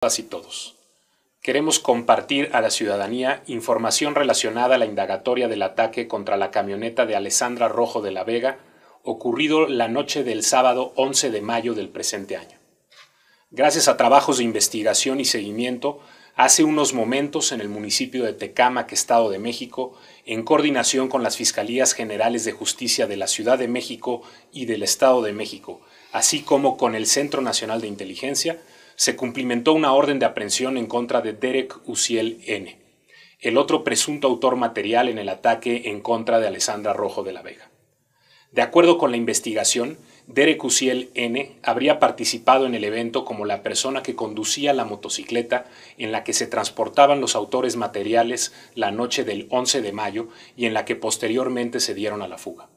todas todos. Queremos compartir a la ciudadanía información relacionada a la indagatoria del ataque contra la camioneta de Alessandra Rojo de la Vega, ocurrido la noche del sábado 11 de mayo del presente año. Gracias a trabajos de investigación y seguimiento, hace unos momentos en el municipio de Tecámac, Estado de México, en coordinación con las Fiscalías Generales de Justicia de la Ciudad de México y del Estado de México, así como con el Centro Nacional de Inteligencia, se cumplimentó una orden de aprehensión en contra de Derek Uciel N., el otro presunto autor material en el ataque en contra de Alessandra Rojo de la Vega. De acuerdo con la investigación, Derek Uciel N. habría participado en el evento como la persona que conducía la motocicleta en la que se transportaban los autores materiales la noche del 11 de mayo y en la que posteriormente se dieron a la fuga.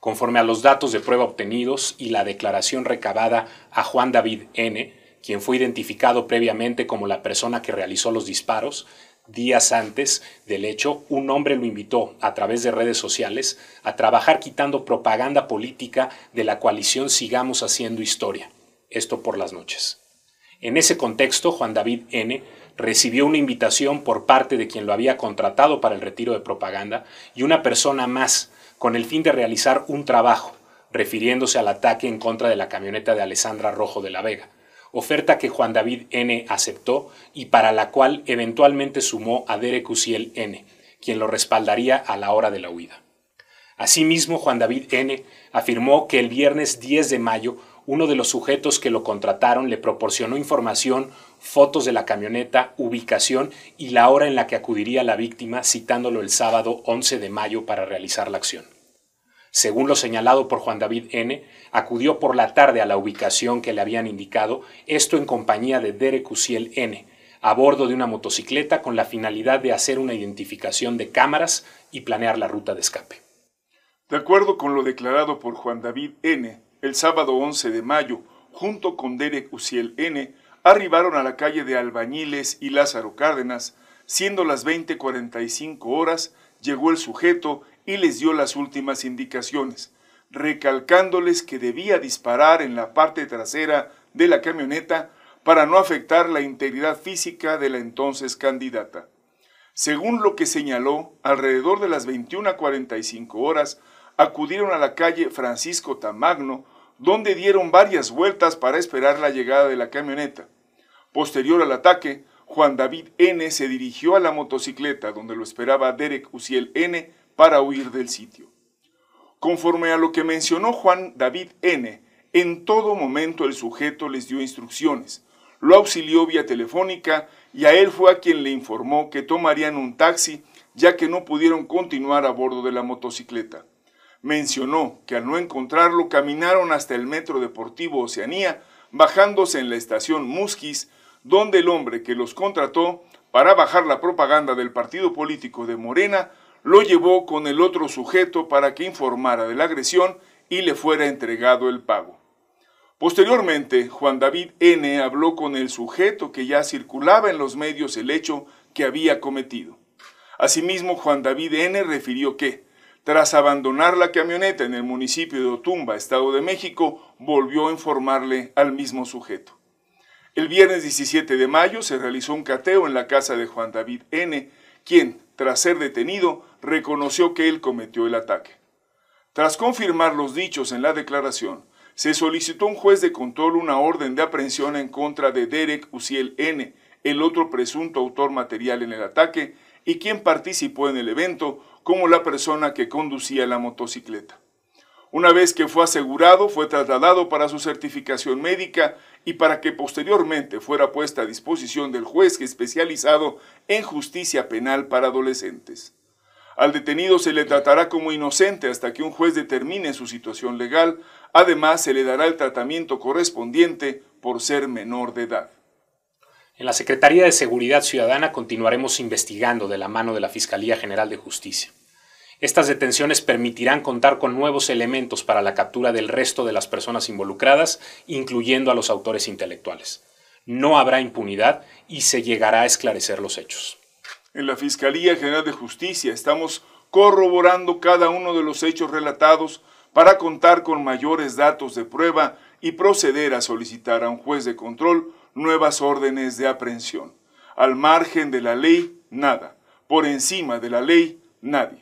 Conforme a los datos de prueba obtenidos y la declaración recabada a Juan David N., quien fue identificado previamente como la persona que realizó los disparos, días antes del hecho, un hombre lo invitó a través de redes sociales a trabajar quitando propaganda política de la coalición Sigamos Haciendo Historia, esto por las noches. En ese contexto, Juan David N. recibió una invitación por parte de quien lo había contratado para el retiro de propaganda y una persona más, con el fin de realizar un trabajo, refiriéndose al ataque en contra de la camioneta de Alessandra Rojo de la Vega oferta que Juan David N. aceptó y para la cual eventualmente sumó a Derek Uciel N., quien lo respaldaría a la hora de la huida. Asimismo, Juan David N. afirmó que el viernes 10 de mayo uno de los sujetos que lo contrataron le proporcionó información, fotos de la camioneta, ubicación y la hora en la que acudiría la víctima, citándolo el sábado 11 de mayo para realizar la acción. Según lo señalado por Juan David N., acudió por la tarde a la ubicación que le habían indicado, esto en compañía de Derek Uciel N., a bordo de una motocicleta con la finalidad de hacer una identificación de cámaras y planear la ruta de escape. De acuerdo con lo declarado por Juan David N., el sábado 11 de mayo, junto con Derek Uciel N., arribaron a la calle de Albañiles y Lázaro Cárdenas, siendo las 20:45 horas, llegó el sujeto y les dio las últimas indicaciones, recalcándoles que debía disparar en la parte trasera de la camioneta para no afectar la integridad física de la entonces candidata. Según lo que señaló, alrededor de las 21.45 horas acudieron a la calle Francisco Tamagno, donde dieron varias vueltas para esperar la llegada de la camioneta. Posterior al ataque, Juan David N. se dirigió a la motocicleta donde lo esperaba Derek Uciel N para huir del sitio. Conforme a lo que mencionó Juan David N., en todo momento el sujeto les dio instrucciones, lo auxilió vía telefónica y a él fue a quien le informó que tomarían un taxi ya que no pudieron continuar a bordo de la motocicleta. Mencionó que al no encontrarlo caminaron hasta el Metro Deportivo Oceanía, bajándose en la estación Musquis, donde el hombre que los contrató para bajar la propaganda del partido político de Morena lo llevó con el otro sujeto para que informara de la agresión y le fuera entregado el pago. Posteriormente, Juan David N. habló con el sujeto que ya circulaba en los medios el hecho que había cometido. Asimismo, Juan David N. refirió que, tras abandonar la camioneta en el municipio de Otumba, Estado de México, volvió a informarle al mismo sujeto. El viernes 17 de mayo se realizó un cateo en la casa de Juan David N., quien, tras ser detenido, reconoció que él cometió el ataque. Tras confirmar los dichos en la declaración, se solicitó un juez de control una orden de aprehensión en contra de Derek Uciel N., el otro presunto autor material en el ataque y quien participó en el evento como la persona que conducía la motocicleta. Una vez que fue asegurado, fue trasladado para su certificación médica y para que posteriormente fuera puesta a disposición del juez especializado en justicia penal para adolescentes. Al detenido se le tratará como inocente hasta que un juez determine su situación legal, además se le dará el tratamiento correspondiente por ser menor de edad. En la Secretaría de Seguridad Ciudadana continuaremos investigando de la mano de la Fiscalía General de Justicia. Estas detenciones permitirán contar con nuevos elementos para la captura del resto de las personas involucradas, incluyendo a los autores intelectuales. No habrá impunidad y se llegará a esclarecer los hechos. En la Fiscalía General de Justicia estamos corroborando cada uno de los hechos relatados para contar con mayores datos de prueba y proceder a solicitar a un juez de control nuevas órdenes de aprehensión. Al margen de la ley, nada. Por encima de la ley, nadie.